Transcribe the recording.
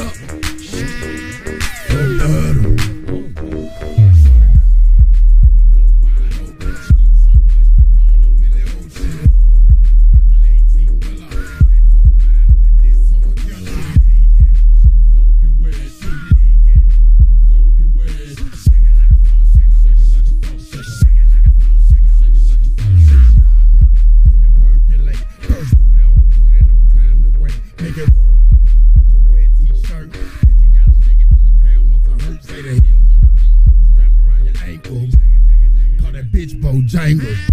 Yeah. Hurt.